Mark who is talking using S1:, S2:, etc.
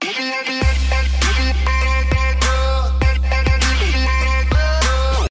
S1: Yeah.